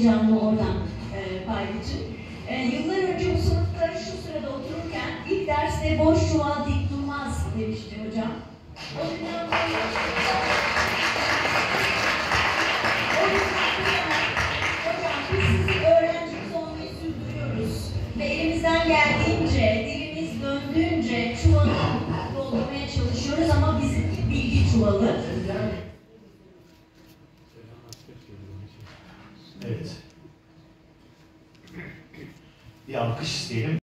heyecanımı oradan e, paylaşayım. E, yıllar önce bu sınıfta şu sırada otururken ilk derste boş çuval dik durmaz demişti hocam. O öğrencimiz olmayı sürdürüyoruz. Ve elimizden geldiğince, dilimiz döndüğünce çuvalı doldurmaya çalışıyoruz ama bizimki bilgi çuvalı. Evet. Bir alkış isteyelim.